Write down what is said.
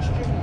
question.